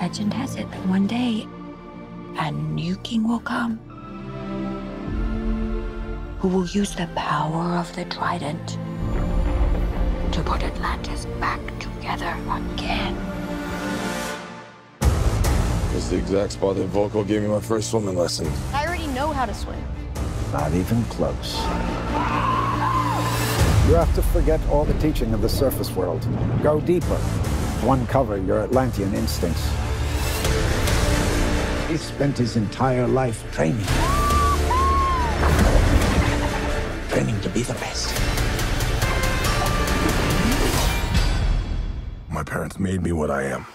Legend has it that one day a new king will come who will use the power of the trident to put Atlantis back together again. This is the exact spot that Vulko gave me my first swimming lesson. I already know how to swim. Not even close. You have to forget all the teaching of the surface world. Go deeper. Uncover your Atlantean instincts. He spent his entire life training. Training to be the best. My parents made me what I am.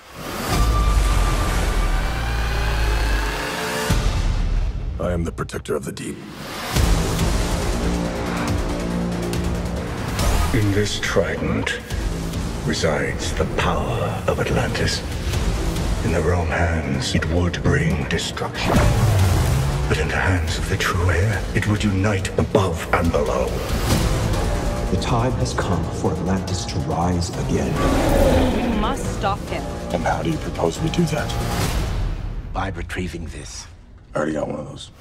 I am the protector of the deep. In this trident resides the power of Atlantis. In the wrong hands, it would bring destruction. But in the hands of the true heir, it would unite above and below. The time has come for Atlantis to rise again. We must stop him. And how do you propose we do that? By retrieving this. I already got one of those.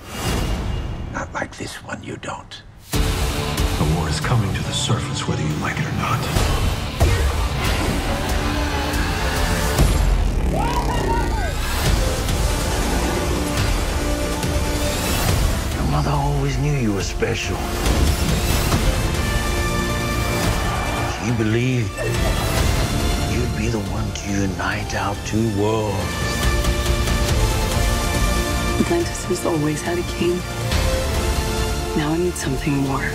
Not like this one, you don't. The war is coming to the surface whether you like it or not. Always knew you were special. She believed you'd be the one to unite our two worlds. Atlantis has always had a king. Now I need something more.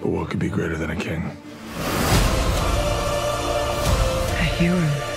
But what could be greater than a king? A hero.